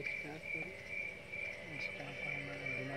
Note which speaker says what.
Speaker 1: start करो
Speaker 2: start करना बिना